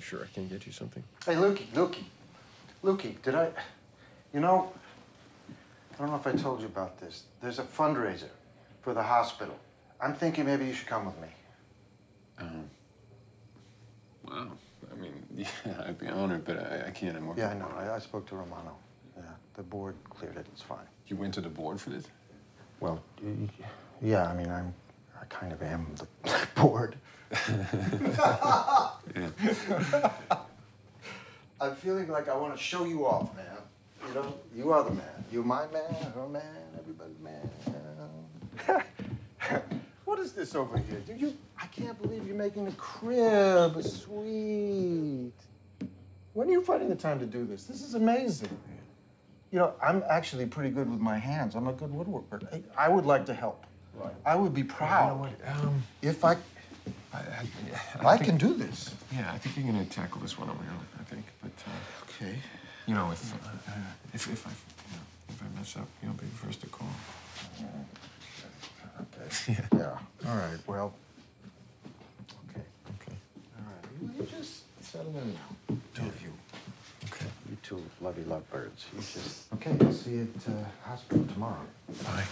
sure I can get you something. Hey, Lukey, Lukey, Lukey, did I, you know, I don't know if I told you about this. There's a fundraiser for the hospital. I'm thinking maybe you should come with me. Um, wow. I mean, yeah, I'd be honored, but I, I can't. I'm working. Yeah, I know. I, I spoke to Romano. Yeah, the board cleared it. It's fine. You went to the board for this? Well, yeah, I mean, I'm, I kind of am the board. I'm feeling like I want to show you off, man. You know, you are the man. You're my man, her man, everybody's man. what is this over here? Do you? I can't believe you're making a crib. Sweet. When are you finding the time to do this? This is amazing. You know, I'm actually pretty good with my hands. I'm a good woodworker. I, I would like to help. Right. I would be You know proud? Um, if I. I, I, I think- can do this. Yeah, I think you're gonna tackle this one on my own. I think, but uh, Okay. you know, if uh, if if I you know, if I mess up, you'll be the first to call. Okay. Yeah. Yeah. All right. Well. Okay. Okay. All right. You just settle in now. Two of you. Okay. You two lovey lovebirds. You just. Okay. I'll see you at uh, hospital tomorrow. Bye.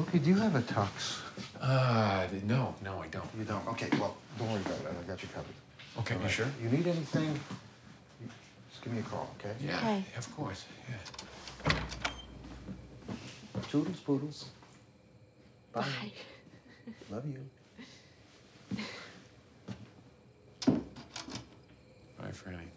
Okay. Do you have a tux? Uh, no, no, I don't. You don't. Okay. Well, don't worry about it. I got you covered. Okay, All you right. sure? You need anything? you- Just give me a call. Okay. Yeah, Okay. of course. Yeah. Toodles poodles. Bye. Bye. Love you. Bye, Franny.